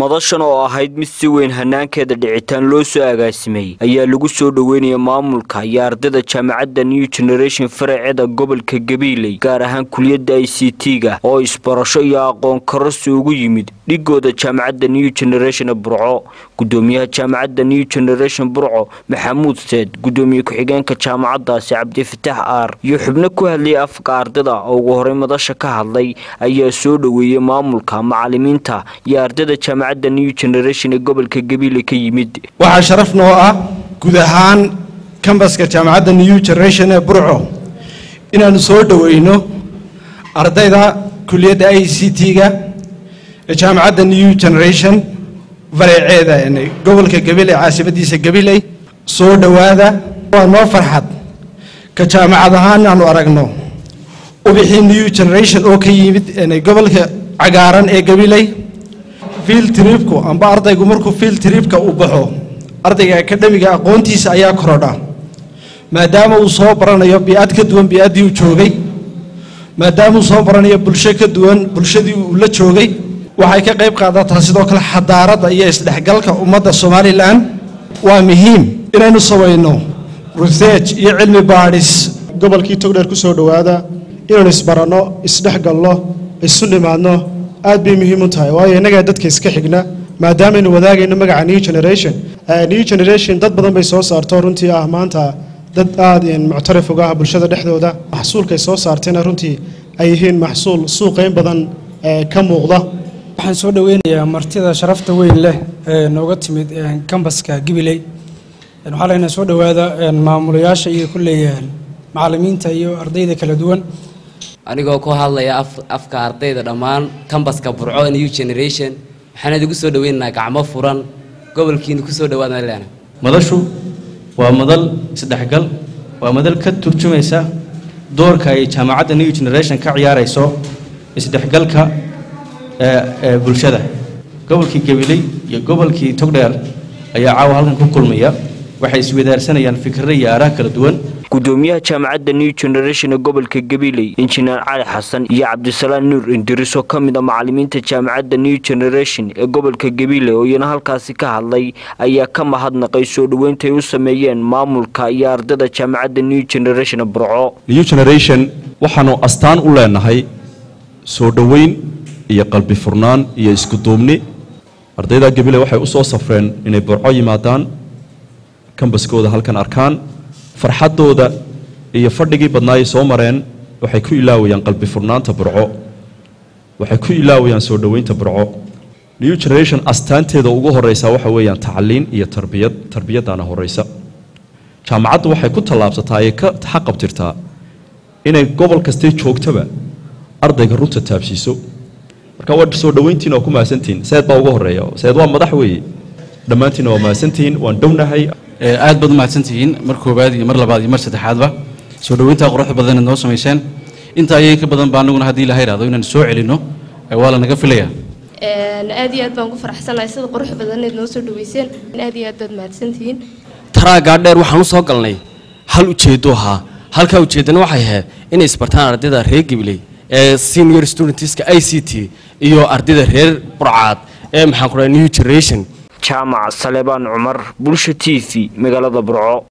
madashan oo ahayd mid si weyn hanaankeeda dhicitaan loo soo agaasimay ayaa lagu soo dhoweynaya maamulka iyo ardayda jaamacadda new generation faraceeda gobolka gabiiley gaar ahaan kuliyadda i c t-ga oo isbarasho iyo aqoon karasi ugu yimid dhigooda jaamacadda new generation burco. Gudoomiyaha jaamacadda new generation burco maxamuud seed gudoomiye ku-xigeenka jaamacadaasi cabdifatax aar iyo xubno ku hadlayay afka ardayda oo ugu horey madasha ka hadlay ayaa soo dhoweeyey maamulka macalimiinta iyo ardayda jaamacadda new generation ee gobolka gabiile ka yimid waxaa sharaf noo ah guud ahaan kambaska jaamacadda new generation ee burco inaanu soo dhoweyno ardayda kuliyadda i c t-ga ee jaamacadda new generation fareeceeda gobolka gabiley caasimadiisa gabiley soo dhowaada waa noo farxad ka jaamacad ahaan aanu aragno ubixii new generation oo ka yimid gobolka cagaaran ee gabiley field tripku amba ardaygu markuu field tripka uu baxo ardayga akademiga aqoontiisa ayaa korodha. Maadaama uu soo baranayo bi-ad ka duwan bi-addii uu joogay maadaama uu soo baranayo bulsho ka duwan bulshadii uu la joogay waxay ka qayb qaadataa sidoo kale xadaaradda iyo isdhexgalka ummadda somalilan. Waa muhiim inaynu samayno research iyo cilmi baadhis gobolkii togdheer ku soo dhowaada inaynu isbaranno isdhexgalno isu nimaadno aad bay muhiim u tahay. Waayo innagaa dadka iska xigna maadaamaynu wadaagayno magaca new generation. New generation dad badan bay soo saarto runtii ah. Maanta dad aad muctarif uga ah bulshada dhexdooda maxsuulkay soo saartayna runtii ay yihiin maxsuul suuqayn badan ka muuqda. Waxaan soo dhoweynayaa martida sharafta weyn leh ee nooga timid kambaska gibiley. Waxaa lena soo dhowaada maamulayaasha iyo kulley macalimiinta iyo ardayda kala duwan anigoo ku hadlaya afka ardayda dhammaan kambaska burco new generation. Waxaan idigu soo dhoweynaynaa gacmo furan gobolkiina ku soo dhawaadna leena madashu waa madal isdhexgal waa madal ka turjumaysa doorka ay jaamacadda new generation ka ciyaarayso isdhexgalka ee bulshada. Gobolkii gabiley iyo gobolkii togdheer ayaa caawa halkan ku kulmaya. Waxay iswadaarsanayaan fikirro iyo aaraa kala duwan gudoomiyaha jaamacadda new generation ee gobolka gabiiley injineer cali xasan iyo cabdisalaam nuur indiris oo ka mid a macalimiinta jaamacadda new generation ee gobolka gabiile oo iyana halkaasi ka hadlay ayaa ka mahadnaqay soo dhoweyntaay u sameeyeen maamulka iyo ardayda jaamacadda new generation burco. New generation waxaanu astaan u leenahay soo dhoweyn iyo qalbi furnaan iyo isku duubni. Ardayda gabiile waxay u soo safreen inay burco yimaadaan kambaskooda halkan arkaan farxaddooda iyo fadhigii badnaayay soo mareen waxay ku ilaawayaan qalbi furnaanta burco. Waxay ku ilaawayaan soo dhoweynta burco. New generation astaanteeda ugu horeysa waxa weeyaan tacliin iyo tarbiyad tarbiyaddaana horeysa jaamacaddu waxay ku tallaabsataa ay ka xaqabtirtaa inay gobol kastay joogtaba ardayga runta taabsiiso. Marka waa soo dhoweyntiina waa ku mahadsantihiin seed baa ugu horreeya seed waa madax weeye. Dhammaantiinna waa mahadsantihiin waan dhownahay aad baad umahadsantihiin mar koobaad iyo mar labaad iyo mar saddexaadba. Soo dhoweyntaa quruxda badan noo samayseen. Intaa ayay ka badan ba anaguna haddii ilaha ihahdo inaan soo celinno waa la naga filaya aad iyo aad baan ku faraxsanahay sida qurux badaneed noo soo dhaweyseen. Aad iyo aad baad mahadsantihiin taraagaa dheer waxaan u soo galnay hal ujeedo ahaa. Halkaa ujeedana waxay ahayd inay isbartaan ardayda reer gibiley ee senior studentska i c t iyo ardayda reer burcaad ee maxaan ku dhahay new generation jaamac salebaan cumar bulsha t v magaalada burco